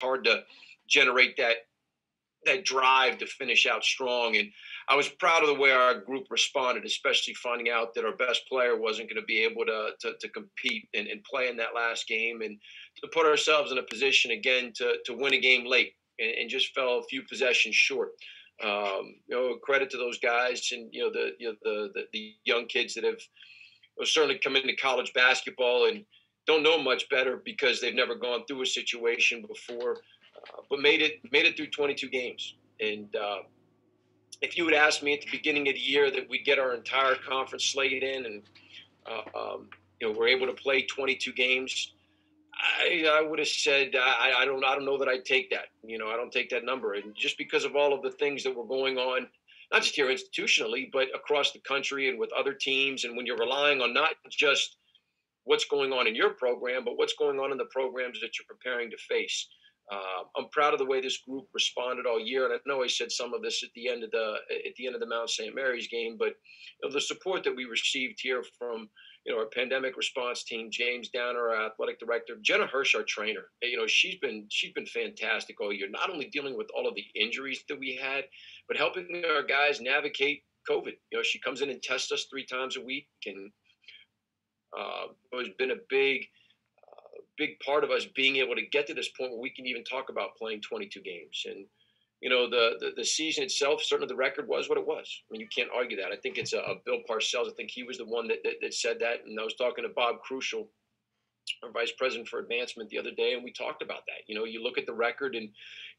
hard to generate that that drive to finish out strong. And I was proud of the way our group responded, especially finding out that our best player wasn't going to be able to, to, to compete and, and, play in that last game and to put ourselves in a position again to, to win a game late and, and just fell a few possessions short. Um, you know, credit to those guys and, you know, the, you know, the, the, the young kids that have certainly come into college basketball and don't know much better because they've never gone through a situation before but made it made it through 22 games. And uh, if you would ask me at the beginning of the year that we'd get our entire conference slate in and uh, um, you know we're able to play 22 games, I, I would have said I, I don't I don't know that I'd take that. You know I don't take that number. And just because of all of the things that were going on, not just here institutionally, but across the country and with other teams, and when you're relying on not just what's going on in your program, but what's going on in the programs that you're preparing to face. Uh, I'm proud of the way this group responded all year, and I know I said some of this at the end of the at the end of the Mount St. Mary's game, but you know, the support that we received here from you know our pandemic response team, James Downer, our athletic director, Jenna Hirsch, our trainer. You know she's been she's been fantastic all year, not only dealing with all of the injuries that we had, but helping our guys navigate COVID. You know she comes in and tests us three times a week, and uh, it's been a big big part of us being able to get to this point where we can even talk about playing 22 games. And you know, the, the, the season itself, certainly the record was what it was. I mean, you can't argue that. I think it's a, a Bill Parcells. I think he was the one that, that, that said that. And I was talking to Bob Crucial, our vice president for advancement, the other day, and we talked about that. You know, you look at the record, and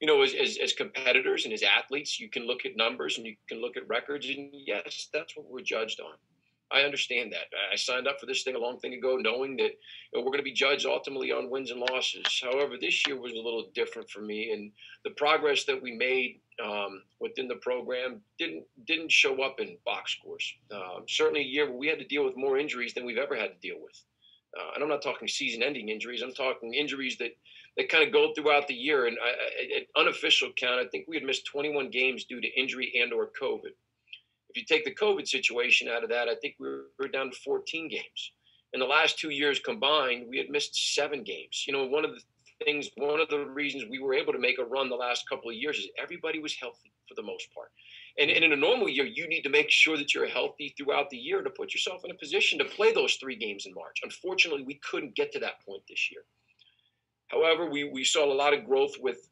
you know, as, as, as competitors and as athletes, you can look at numbers and you can look at records, and yes, that's what we're judged on. I understand that. I signed up for this thing a long thing ago, knowing that you know, we're going to be judged ultimately on wins and losses. However, this year was a little different for me, and the progress that we made um, within the program didn't didn't show up in box scores. Um, certainly, a year where we had to deal with more injuries than we've ever had to deal with. Uh, and I'm not talking season-ending injuries. I'm talking injuries that that kind of go throughout the year. And I, at unofficial count, I think we had missed 21 games due to injury and/or COVID. If you take the COVID situation out of that, I think we were down to 14 games. In the last two years combined, we had missed seven games. You know, one of the things, one of the reasons we were able to make a run the last couple of years is everybody was healthy for the most part. And, and in a normal year, you need to make sure that you're healthy throughout the year to put yourself in a position to play those three games in March. Unfortunately, we couldn't get to that point this year. However, we, we saw a lot of growth with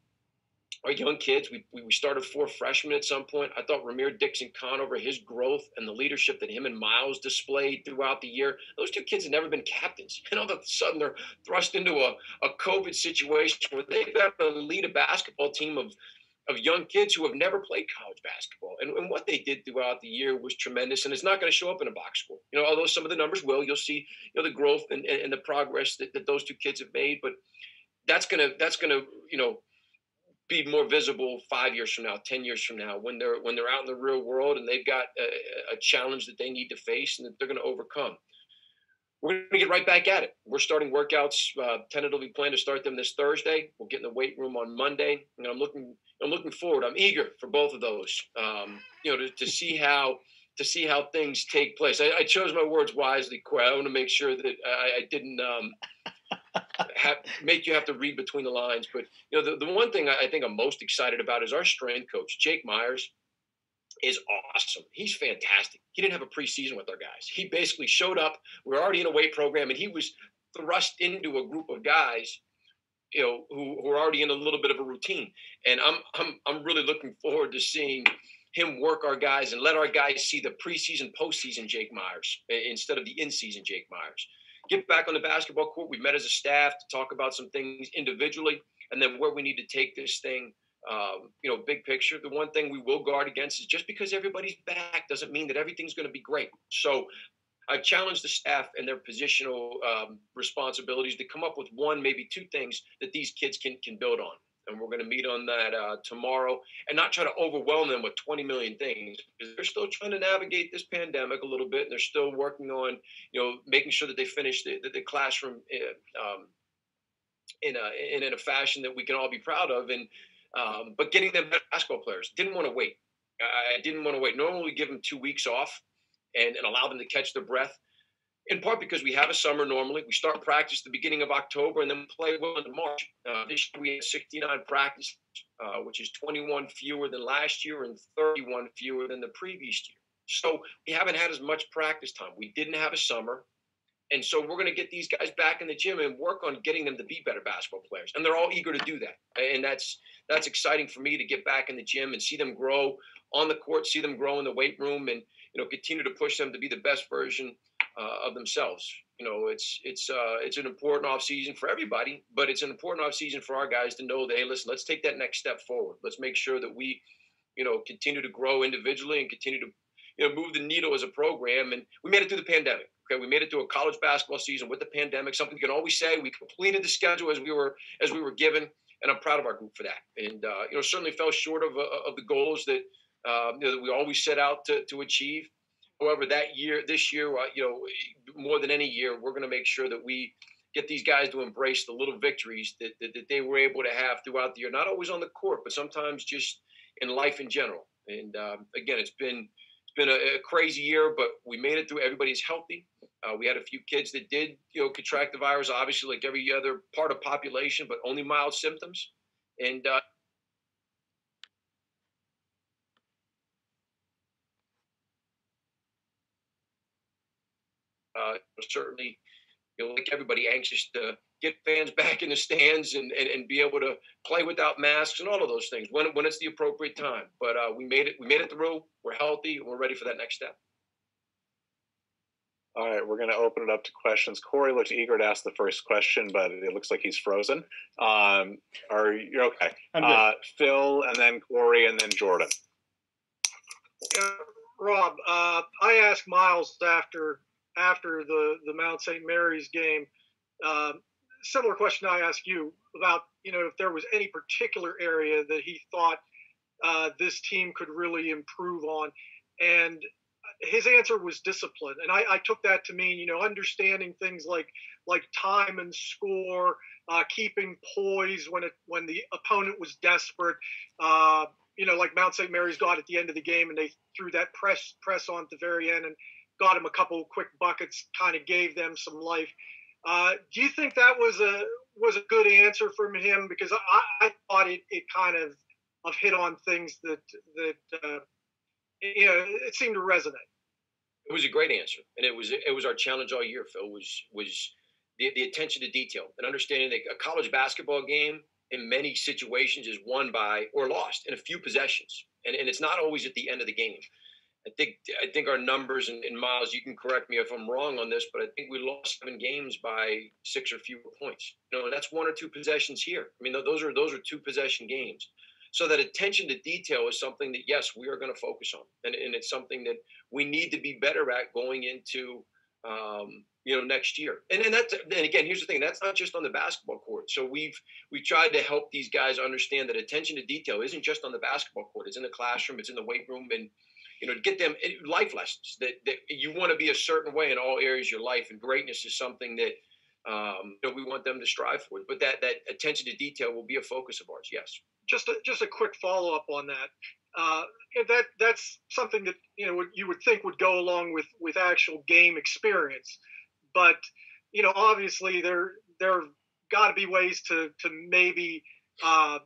our young kids. We, we started four freshmen at some point. I thought Ramir Dixon Conover, his growth and the leadership that him and Miles displayed throughout the year, those two kids had never been captains. And all of a sudden they're thrust into a, a COVID situation where they've got to lead a basketball team of of young kids who have never played college basketball. And, and, what they did throughout the year was tremendous. And it's not going to show up in a box score. You know, although some of the numbers will, you'll see, you know, the growth and, and the progress that, that those two kids have made. But that's gonna that's gonna, you know, be more visible five years from now, ten years from now, when they're when they're out in the real world and they've got a, a challenge that they need to face and that they're going to overcome. We're going to get right back at it. We're starting workouts uh, tentatively plan to start them this Thursday. We'll get in the weight room on Monday, and I'm looking I'm looking forward. I'm eager for both of those. Um, you know, to, to see how to see how things take place. I, I chose my words wisely. I want to make sure that I, I didn't. Um, have, make you have to read between the lines. But you know, the, the one thing I think I'm most excited about is our strength coach, Jake Myers, is awesome. He's fantastic. He didn't have a preseason with our guys. He basically showed up. We are already in a weight program, and he was thrust into a group of guys, you know, who, who are already in a little bit of a routine. And I'm I'm I'm really looking forward to seeing him work our guys and let our guys see the preseason, postseason Jake Myers instead of the in-season Jake Myers get back on the basketball court. We met as a staff to talk about some things individually, and then where we need to take this thing. Um, you know, big picture. The one thing we will guard against is just because everybody's back doesn't mean that everything's going to be great. So I challenge the staff and their positional um, responsibilities to come up with one, maybe two things that these kids can can build on and we're going to meet on that uh, tomorrow and not try to overwhelm them with 20 million things because they're still trying to navigate this pandemic a little bit and they're still working on you know making sure that they finish the, the, the classroom uh, um, in a in, in, a fashion that we can all be proud of and um, but getting them basketball players didn't want to wait. I didn't want to wait. Normally we give them two weeks off and, and allow them to catch their breath in part because we have a summer normally. We start practice the beginning of October and then play well into March. Uh, this year we had 69 practice, uh, which is 21 fewer than last year and 31 fewer than the previous year. So we haven't had as much practice time. We didn't have a summer. And so we're going to get these guys back in the gym and work on getting them to be better basketball players. And they're all eager to do that. And that's that's exciting for me to get back in the gym and see them grow on the court, see them grow in the weight room, and you know continue to push them to be the best version uh, of themselves. You know, it's it's uh, it's an important off season for everybody, but it's an important off season for our guys to know that hey, listen, let's take that next step forward. Let's make sure that we, you know, continue to grow individually and continue to you know move the needle as a program. And we made it through the pandemic. Okay, we made it through a college basketball season with the pandemic. Something you can always say we completed the schedule as we were as we were given, and I'm proud of our group for that. And uh, you know, certainly fell short of uh, of the goals that uh, you know that we always set out to to achieve. However, that year, this year, uh, you know, more than any year, we're going to make sure that we get these guys to embrace the little victories that, that, that, they were able to have throughout the year, not always on the court, but sometimes just in life in general. And um, again, it's been it's been a, a, crazy year, but we made it through. Everybody's healthy. Uh, we had a few kids that did, you know, contract the virus, obviously, like every other part of population, but only mild symptoms. And uh, uh, certainly, you know, like everybody, anxious to get fans back in the stands and, and, and be able to play without masks and all of those things when, when it's the appropriate time. But uh, we made it. We made it through. We're healthy. And we're ready for that next step. All right, we're going to open it up to questions. Corey looks eager to ask the first question, but it looks like he's frozen. Um, are you okay? Uh, Phil, and then Corey, and then Jordan. Uh, Rob, uh, I asked Miles after after the the Mount St. Mary's game. Uh, similar question I asked you about, you know, if there was any particular area that he thought uh, this team could really improve on, and his answer was discipline, and I, I, took that to mean, you know, understanding things like like time and score, uh, keeping poise when it when the opponent was desperate. Uh, you know, like Mount St. Mary's got at the end of the game, and they threw that press press on at the very end, and got him a couple quick buckets, kind of gave them some life. Uh, do you think that was a was a good answer from him? Because I, I thought it, it kind of of hit on things that that uh, you know it seemed to resonate. It was a great answer, and it was it was our challenge all year. Phil was was the, the attention to detail and understanding that a college basketball game in many situations is won by or lost in a few possessions, and and it's not always at the end of the game. I think I think our numbers and, and, Miles, you can correct me if I'm wrong on this, but I think we lost seven games by six or fewer points. You know, that's one or two possessions here. I mean, those are those are two possession games. So that attention to detail is something that yes, we are going to focus on, and, and it's something that we need to be better at going into um, you know next year. And then that's and again, here's the thing: that's not just on the basketball court. So we've we tried to help these guys understand that attention to detail isn't just on the basketball court; it's in the classroom, it's in the weight room, and you know, get them eh, life lessons that, that you want to be a certain way in all areas of your life. And greatness is something that um, we want them to strive for. But that that attention to detail will be a focus of ours. Yes. Just a, just a quick follow up on that. Uh, that that's something that you know you would think would go along with with actual game experience, but you know obviously there there got to be ways to to maybe uh,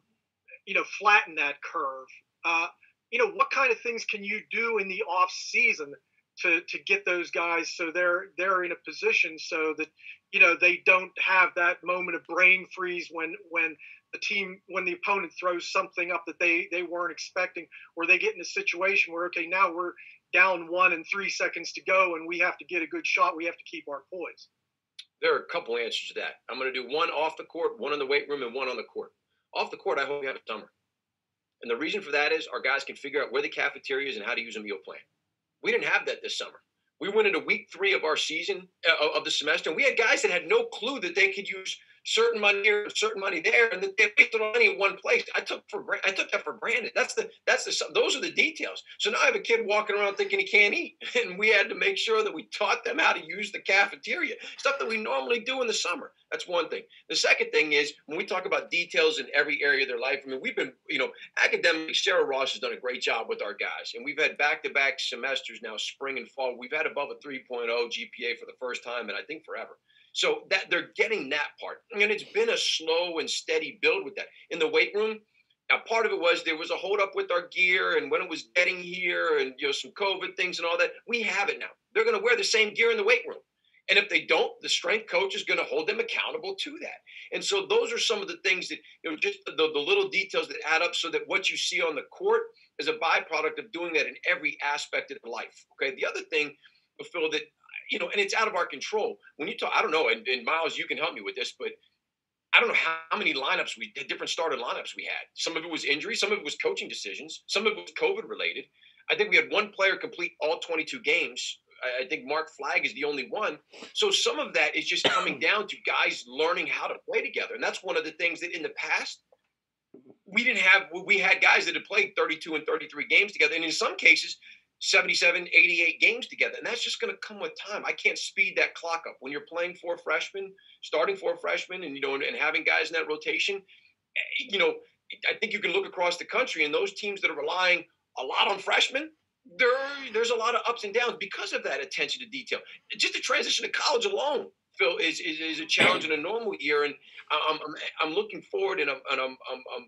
you know flatten that curve. Uh, you know, what kind of things can you do in the off season to to get those guys so they're they're in a position so that you know they don't have that moment of brain freeze when when the team when the opponent throws something up that they they weren't expecting or they get in a situation where okay now we're down one and three seconds to go and we have to get a good shot. We have to keep our poise. There are a couple answers to that. I'm going to do one off the court one in the weight room and one on the court. Off the court i hope you have a summer and the reason for that is our guys can figure out where the cafeteria is and how to use a meal plan. We didn't have that this summer. We went into week three of our season uh, of the semester, and we had guys that had no clue that they could use certain money here, certain money there, and they wasted money in one place. I took for I took that for granted. That's the that's the those are the details. So now I have a kid walking around thinking he can't eat, and we had to make sure that we taught them how to use the cafeteria, stuff that we normally do in the summer. That's one thing. The second thing is when we talk about details in every area of their life. I mean, we've been you know academic. Sarah Ross has done a great job with our guys, and we've had back to back semesters now, spring and fall. We've had above a 3.0 GPA for the first time, and I think forever. So that they're getting that part. And it's been a slow and steady build with that. In the weight room, now part of it was there was a hold up with our gear and when it was getting here and you know some COVID things and all that. We have it now. They're going to wear the same gear in the weight room. And if they don't, the strength coach is going to hold them accountable to that. And so those are some of the things that, you know, just the, the little details that add up so that what you see on the court is a byproduct of doing that in every aspect of life. Okay. The other thing, Phil, that you know, and it's out of our control. When you talk, I don't know, and, and Miles, you can help me with this, but I don't know how many lineups we did, different started lineups we had. Some of it was injury, some of it was coaching decisions, some of it was COVID related. I think we had one player complete all 22 games. I, I think Mark Flagg is the only one. So some of that is just coming down to guys learning how to play together. And that's one of the things that in the past, we didn't have, we had guys that had played 32 and 33 games together. And in some cases, 77, 88 games together. And that's just going to come with time. I can't speed that clock up. When you're playing four freshmen, starting four freshmen, and you know, and, and having guys in that rotation, eh, you know, I think you can look across the country and those teams that are relying a lot on freshmen, there there's a lot of ups and downs because of that attention to detail. Just the transition to college alone, Phil, is is, is a challenge in a normal year, and I'm I'm, I'm looking forward and I'm and I'm, I'm, I'm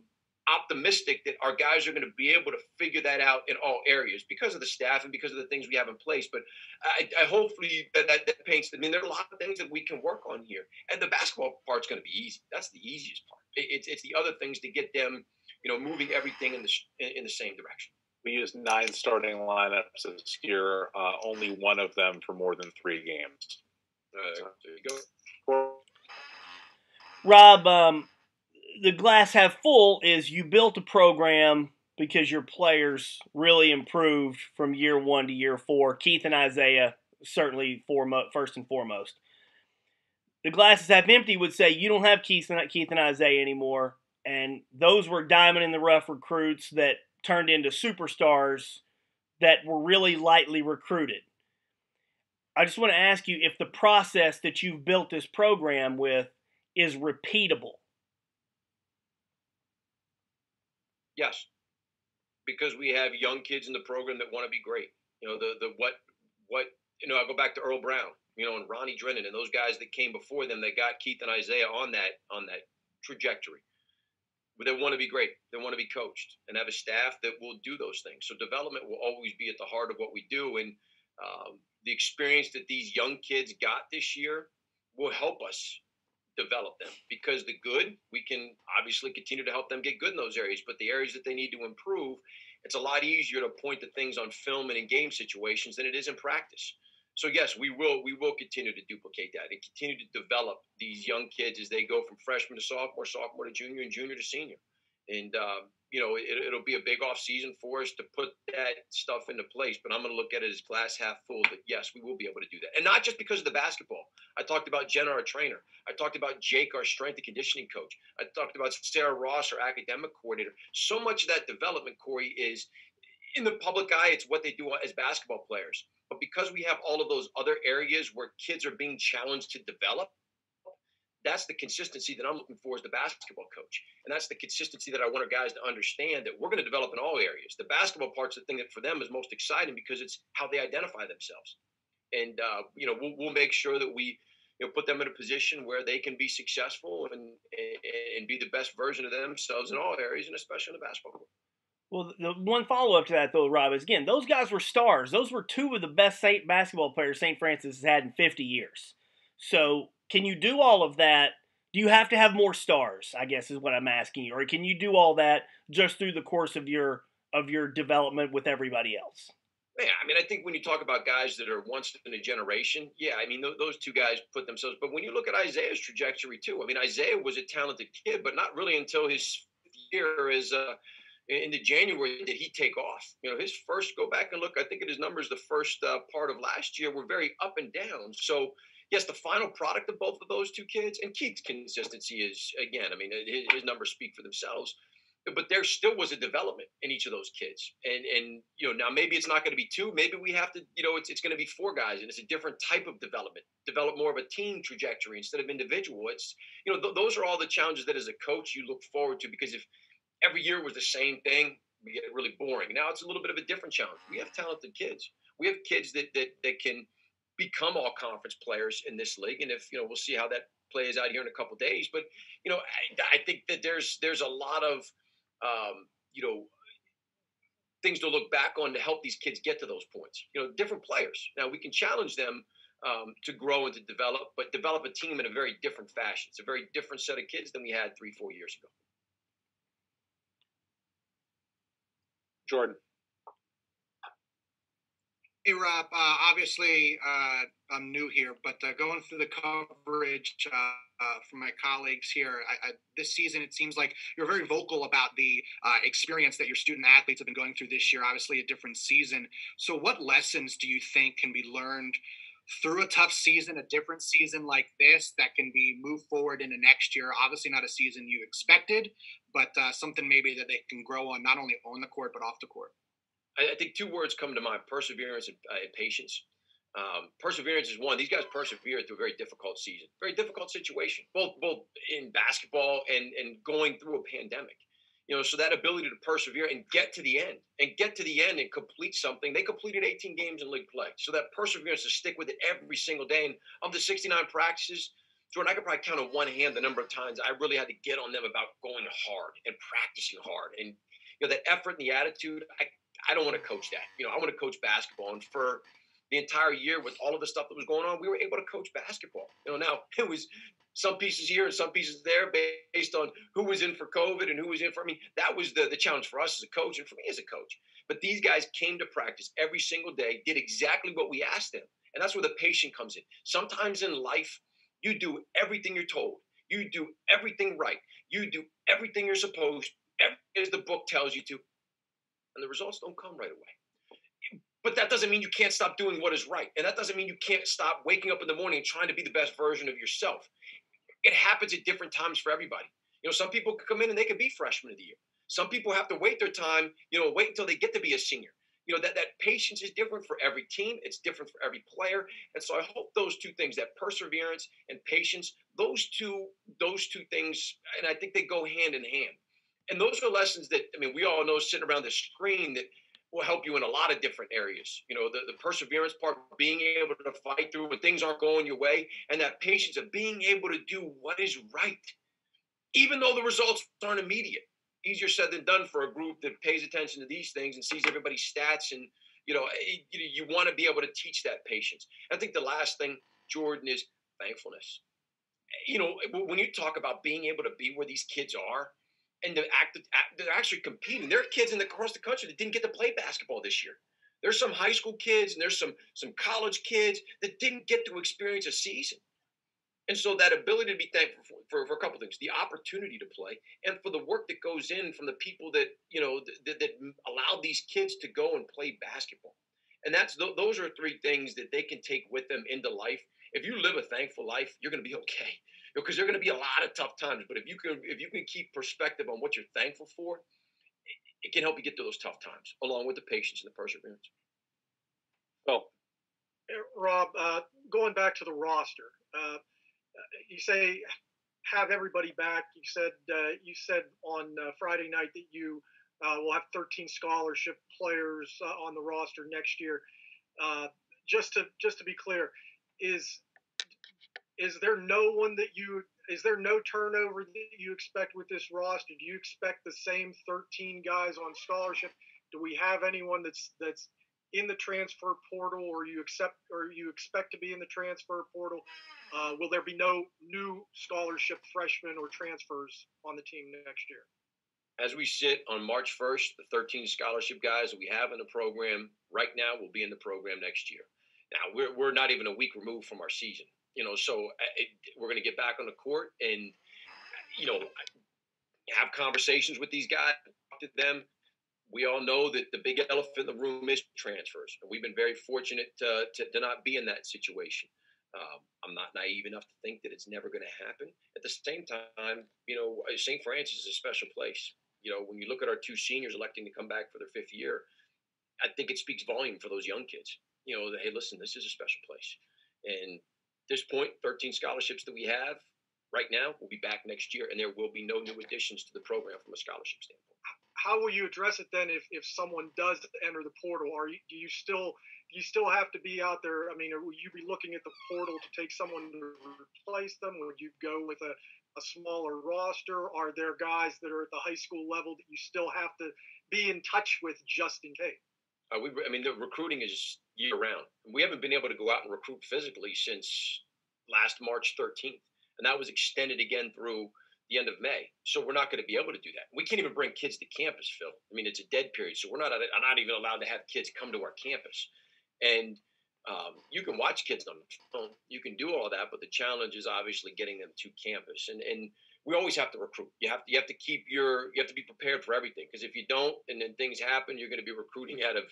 optimistic that our guys are going to be able to figure that out in all areas because of the staff and because of the things we have in place. But I, I hopefully that, that, that paints. I mean, there are a lot of things that we can work on here, and the basketball part's going to be easy. That's the easiest part. It, it's it's the other things to get them, you know, moving everything in the in the same direction. We used nine starting lineups this year. Uh, only one of them for more than three games. Uh, there you go. Rob, um, the glass half full is you built a program because your players really improved from year one to year four. Keith and Isaiah certainly foremost, first and foremost. The glasses half empty would say you don't have Keith and, Keith and Isaiah anymore, and those were diamond in the rough recruits that turned into superstars that were really lightly recruited. I just want to ask you if the process that you've built this program with is repeatable Yes, because we have young kids in the program that want to be great. You know, the the what what you know. I go back to Earl Brown, you know, and Ronnie Drinnon and those guys that came before them. that got Keith and Isaiah on that on that trajectory. They want to be great. They want to be coached and have a staff that will do those things. So development will always be at the heart of what we do. And um, the experience that these young kids got this year will help us develop them. Because the good we can obviously continue to help them get good in those areas but the areas that they need to improve it's a lot easier to point to things on film and in game situations than it is in practice. So yes we will we will continue to duplicate that and continue to develop these young kids as they go from freshman to sophomore sophomore to junior and junior to senior and um, you know it, will be a big off season for us to put that stuff into place but i'm going to look at it as glass half full that yes we will be able to do that. And not just because of the basketball. I talked about jenna our trainer. I talked about jake our strength and conditioning coach. I talked about sarah ross our academic coordinator. So much of that development corey is in the public eye it's what they do as basketball players. But because we have all of those other areas where kids are being challenged to develop that's the consistency that I'm looking for as the basketball coach. And that's the consistency that I want our guys to understand that we're going to develop in all areas. The basketball part's the thing that for them is most exciting because it's how they identify themselves. And, uh, you know, we'll, we'll make sure that we, you know, put them in a position where they can be successful and, and, and be the best version of themselves in all areas, and especially in the basketball court. Well, the one follow up to that, though, Rob, is again, those guys were stars. Those were two of the best basketball players St. Francis has had in 50 years. So can you do all of that? Do you have to have more stars? I guess is what I'm asking you, or can you do all that just through the course of your of your development with everybody else? Yeah, I mean, I think when you talk about guys that are once in a generation, yeah, I mean, th- those two guys put themselves. But when you look at Isaiah's trajectory too, I mean, Isaiah was a talented kid, but not really until his year as uh, in into January did he take off. You know, his first go back and look. I think at his numbers, the first uh, part of last year were very up and down. So yes, the final product of both of those two kids and Keith's consistency is again, I mean, uh, his, his numbers speak for themselves but there still was a development in each of those kids. And and you know now maybe it's not going to be two, maybe we have to you know it's it's going to be four guys, and it's a different type of development. Develop more of a team trajectory instead of individual. It's you know th- those are all the challenges that as a coach you look forward to because if every year was the same thing, we get really boring. Now it's a little bit of a different challenge. We have talented kids. We have kids that that that can become all conference players in this league, and if you know we'll see how that plays out here in a couple days. But you know I, I think that there's there's a lot of um, you know, things to look back on to help these kids get to those points. You know, different players. Now we can challenge them um, to grow and to develop, but develop a team in a very different fashion. It's a very different set of kids than we had three, four years ago. Jordan. Hey, Rob. Uh, obviously, uh, I'm new here, but uh, going through the coverage uh, uh, from my colleagues here, I, I, this season it seems like you're very vocal about the uh, experience that your student athletes have been going through this year. Obviously, a different season. So, what lessons do you think can be learned through a tough season, a different season like this, that can be moved forward into next year? Obviously, not a season you expected, but something maybe that they can grow on, not only on the court but off the court. I, think two words come to mind: perseverance and, uh, and patience. Um, perseverance is one. These guys persevered through a very difficult season, very difficult situation, both both in basketball and and going through a pandemic. You know, so that ability to persevere and get to the end and get to the end and complete something. They completed 18 games in league play, so that perseverance to stick with it every single day. And of the 69 practices, Jordan, I could probably count on one hand the number of times I really had to get on them about going hard and practicing hard and you know that effort and the attitude. I I don't want to coach that. You know, I want to coach basketball. And for the entire year with all of the stuff that was going on, we were able to coach basketball. You know, now it was some pieces here and some pieces there based on who was in for COVID and who was in for. I mean, that was the, the challenge for us as a coach and for me as a coach. But these guys came to practice every single day, did exactly what we asked them. And that's where the patient comes in. Sometimes in life, you do everything you're told. You do everything right. You do everything you're supposed, as the book tells you to, and the results don't come right away. But that doesn't mean you can't stop doing what is right. And that doesn't mean you can't stop waking up in the morning and trying to be the best version of yourself. It happens at different times for everybody. You know, some people come in and they could be freshman of the year. Some people have to wait their time, you know, wait until they get to be a senior. You know, that, that patience is different for every team. It's different for every player. And so I hope those two things, that perseverance and patience, those two, those two things, and I think they go hand in hand and those are lessons that I mean we all know sitting around the screen that will help you in a lot of different areas. You know, the, the perseverance part, being able to fight through when things aren't going your way, and that patience of being able to do what is right, even though the results aren't immediate. Easier said than done for a group that pays attention to these things and sees everybody's stats and you know eh, you, you want to be able to teach that patience. I think the last thing, Jordan, is thankfulness. You know, when you talk about being able to be where these kids are, and they're, act, they're actually competing. There are kids in the, across the country that didn't get to play basketball this year. There's some high school kids and there's some some college kids that didn't get to experience a season. And so that ability to be thankful for, for, for, a couple things, the opportunity to play and for the work that goes in from the people that, you know, that, that allow these kids to go and play basketball. And that's those are three things that they can take with them into life. If you live a thankful life, you're going to be okay because there are going to be a lot of tough times. But if you can if you can keep perspective on what you're thankful for, it, it can help you get through those tough times, along with the patience and the perseverance. Oh, Rob, uh, going back to the roster, uh, you say have everybody back. You said uh, you said on uh, Friday night that you uh, will have 13 scholarship players uh, on the roster next year. just to just to be clear, is is there no one that you is there no turnover that you expect with this roster? Do you expect the same 13 guys on scholarship? Do we have anyone that's that's in the transfer portal, or you accept or you expect to be in the transfer portal? Uh, will there be no new scholarship freshmen or transfers on the team next year? As we sit on March 1st, the 13 scholarship guys that we have in the program right now will be in the program next year. Now, we're, we're not even a week removed from our season you know, so it, we're going to get back on the court and, you know, have conversations with these guys, talk to them. We all know that the big elephant in the room is transfers. And we've been very fortunate to, to, to not be in that situation. Um, I'm not naive enough to think that it's never going to happen. At the same time, you know, St. Francis is a special place. You know, when you look at our two seniors electing to come back for their fifth year, I think it speaks volume for those young kids. You know, that, hey, listen, this is a special place. And this point, 13 scholarships that we have right now will be back next year, and there will be no new additions to the program from a scholarship standpoint. How will you address it then if, if someone does enter the portal? Are you do you still do you still have to be out there? I mean, will you be looking at the portal to take someone to replace them? Would you go with a, a smaller roster? Are there guys that are at the high school level that you still have to be in touch with just in case? Uh, we, I mean, the recruiting is year round. We haven't been able to go out and recruit physically since last March 13th, and that was extended again through the end of May. So we're not going to be able to do that. We can't even bring kids to campus, Phil. I mean, it's a dead period, so we're not not even allowed to have kids come to our campus. And um, you can watch kids on the phone, you can do all that, but the challenge is obviously getting them to campus. And and we always have to recruit. You have to you have to keep your you have to be prepared for everything because if you don't, and then things happen, you're going to be recruiting out of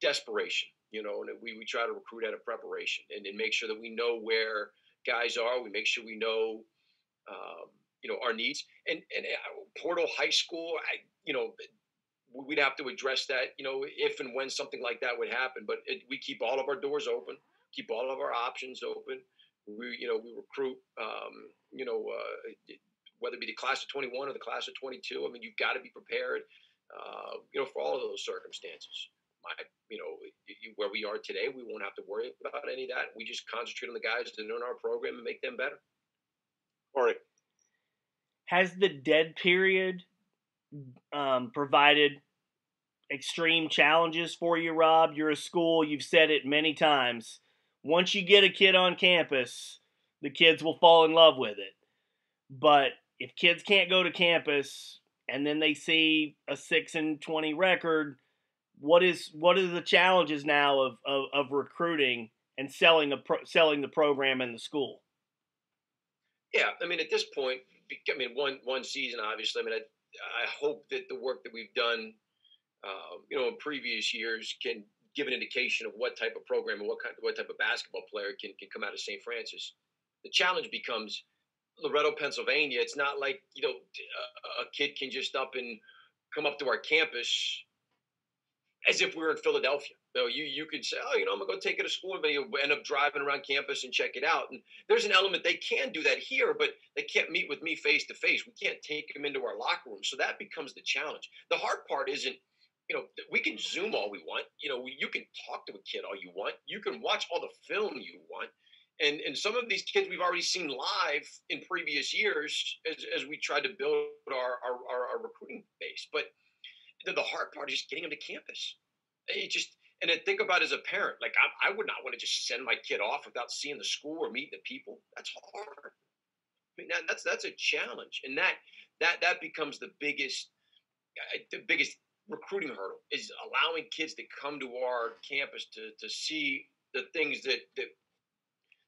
desperation. You know, and we, we try to recruit out of preparation and, and make sure that we know where guys are. We make sure we know um, you know our needs and and uh, Portal High School. I you know we'd have to address that you know if and when something like that would happen. But it, we keep all of our doors open, keep all of our options open. We you know we recruit um, you know uh, whether it be the class of 21 or the class of 22. I mean you've got to be prepared uh, you know for all of those circumstances. My, you know, where we are today, we won't have to worry about any of that. We just concentrate on the guys that are in our program and make them better. Corey has the dead period um, provided extreme challenges for you, Rob? You're a school, you've said it many times. Once you get a kid on campus, the kids will fall in love with it. But if kids can't go to campus and then they see a 6 and 20 record, what is what are the challenges now of, of, of recruiting and selling a pro, selling the program in the school? Yeah, I mean at this point I mean, one one season, obviously. I mean, I, I hope that the work that we've done, uh, you know, in previous years can give an indication of what type of program and what kind, what type of basketball player can can come out of St. Francis. The challenge becomes Loretto, Pennsylvania. It's not like you know a, a kid can just up and come up to our campus as if we were in Philadelphia. So you you could say, oh, you know, I'm gonna go take it to school, but you end up driving around campus and check it out. And there's an element they can do that here, but they can't meet with me face to face. We can't take them into our locker room, so that becomes the challenge. The hard part isn't, you know, we can Zoom all we want. You know, you can talk to a kid all you want. You can watch all the film you want. And, and some of these kids we've already seen live in previous years as, as we tried to build our, our, our, our recruiting base. But the, the hard part is just getting them to campus. It just and then think about as a parent, like I, I would not want to just send my kid off without seeing the school or meeting the people. That's hard. I mean, that, that's that's a challenge, and that that that becomes the biggest the biggest recruiting hurdle is allowing kids to come to our campus to to see the things that that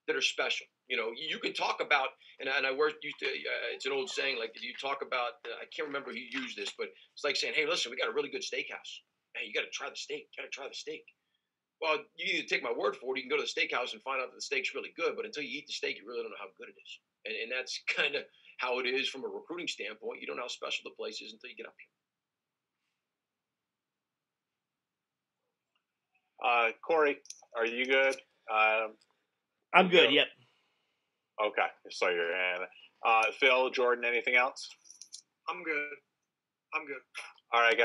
that are special. You know, you, you can talk about, and I, and I worked used to. Uh, it's an old saying, like you talk about. Uh, I can't remember who used this, but it's like saying, "Hey, listen, we got a really good steakhouse." hey, you got to try the steak. You got to try the steak. Well, you either take my word for it, you can go to the steakhouse and find out that the steak's really good, but until you eat the steak, you really don't know how good it is. And, and that's kind of how it is from a recruiting standpoint. You don't know how special the place is until you get up here. Uh, Corey, are you good? Um, I'm good. Yep. Okay, so you're in. Uh, Phil, Jordan, anything else? I'm good. I'm good. All right, guys.